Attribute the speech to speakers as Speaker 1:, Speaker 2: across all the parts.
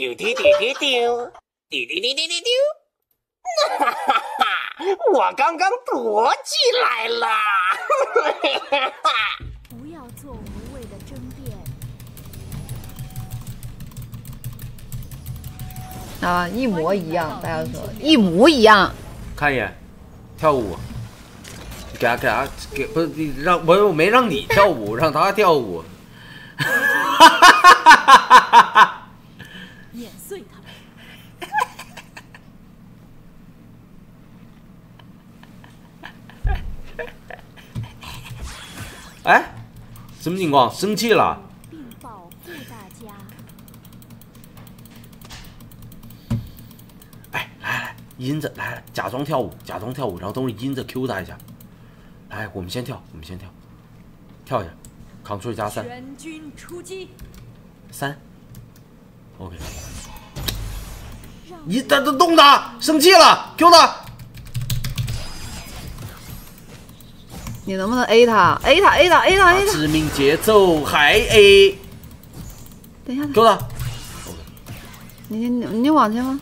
Speaker 1: 丢丢丢丢丢，丢丢丢丢丢丢，哈哈哈！我刚刚躲起来了，哈哈哈！
Speaker 2: 不要做无谓的争辩。
Speaker 3: 啊，一模一样，大家说一模一样。
Speaker 4: 看一眼，跳舞，给他给他给不是你让我我没让你跳舞，让他跳舞。哈哈哈哈哈哈！
Speaker 2: 碾碎他们！
Speaker 4: 哎，什么情况？生气了？
Speaker 2: 并保护大家。
Speaker 4: 哎，来来，阴着来，假装跳舞，假装跳舞，然后等会阴着 Q 他一下。来，我们先跳，我们先跳，跳一下，Ctrl 加三。
Speaker 2: 全军出击！
Speaker 4: 三，OK。你他他动他，生气了，Q 他。
Speaker 3: 你能不能 A 他？A 他，A 他，A 他，A 他。
Speaker 4: 致命节奏还 A。
Speaker 3: 等一下
Speaker 4: ，Q 他。
Speaker 3: 你你你你往前吗？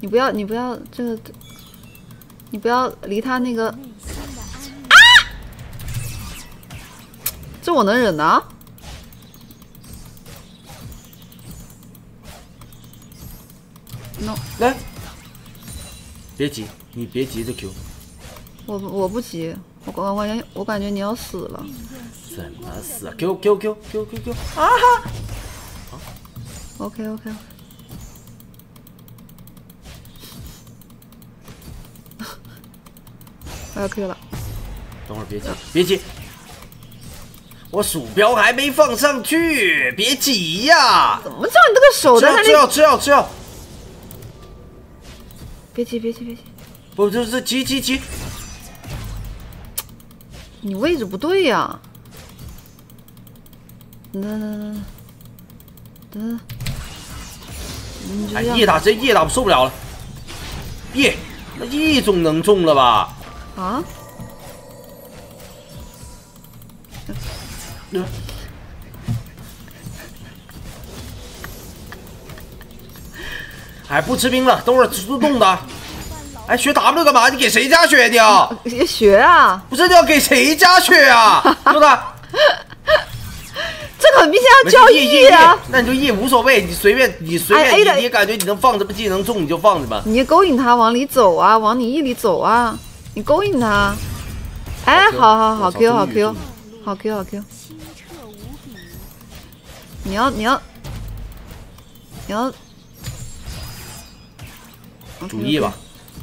Speaker 3: 你不要你不要这个，你不要离他那个。啊！这我能忍的。No，
Speaker 4: 来，别急，你别急着 Q。
Speaker 3: 我我不急，我我感觉我感觉你要死了。
Speaker 4: 怎么死啊？Q Q Q Q Q Q 啊哈
Speaker 3: ！OK OK。我要 Q 了。
Speaker 4: 等会儿别急，别急。我鼠标还没放上去，别急呀！
Speaker 3: 怎么叫你这个手在那里？
Speaker 4: 吃药吃药吃药！
Speaker 3: 别急别急别急！
Speaker 4: 不，这这急急急！
Speaker 3: 你位置不对呀！等等等等等！
Speaker 4: 哎，E 打这 E 打受不了了！E，那 E 总能中了吧？
Speaker 3: 啊？
Speaker 4: 哎，不吃兵了，等会儿自动的。哎，学 W 干嘛？你给谁加血
Speaker 3: 你学啊！
Speaker 4: 不是你要给谁加血啊？是吧？
Speaker 3: 这个很明显要交
Speaker 4: E 啊！那你就 E 无所谓，你随便，你随便，你你感觉你能放什么技能中你就放什么。
Speaker 3: 你勾引他往里走啊，往你 E 里走啊！你勾引他。哎，好好好，Q 好 Q，好 Q 好 Q。你要你要你要
Speaker 4: 注意吧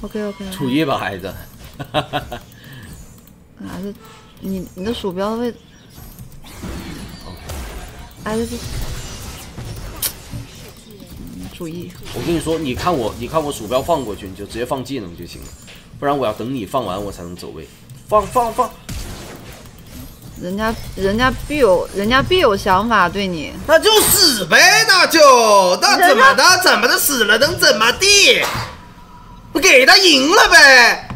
Speaker 3: ，OK OK，
Speaker 4: 注意吧，孩子。
Speaker 3: 孩子，你你的鼠标位，哎，这注意。
Speaker 4: 我跟你说，你看我，你看我鼠标放过去，你就直接放技能就行了，不然我要等你放完我才能走位。放放放。
Speaker 3: 人家人家必有人家必有想法对你，
Speaker 4: 那就死呗，那就那怎么的？怎么的死了能怎么地？不给他赢了呗？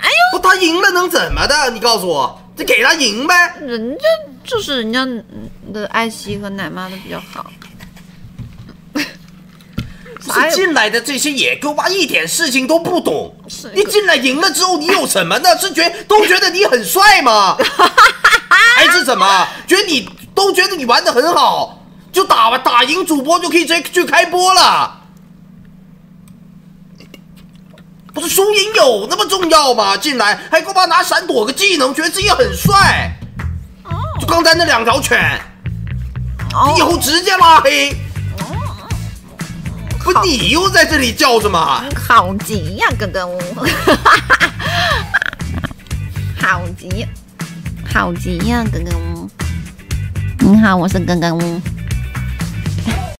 Speaker 3: 哎
Speaker 4: 呦，不他赢了能怎么的？你告诉我，就给他赢呗。
Speaker 3: 人家就是人家的艾希和奶妈的比较好。
Speaker 4: 是进来的这些野狗吧，一点事情都不懂。你进来赢了之后，你有什么呢？是觉都觉得你很帅吗？还是怎么？觉得你都觉得你玩的很好，就打吧，打赢主播就可以直接去开播了。不是输赢有那么重要吗？进来还给我拿闪躲个技能，觉得自己很帅。就刚才那两条犬，以后直接拉黑。不，你又在这里叫着吗？
Speaker 3: 好急呀，哥哥，好急，好急呀，哥哥。你好，我是哥哥。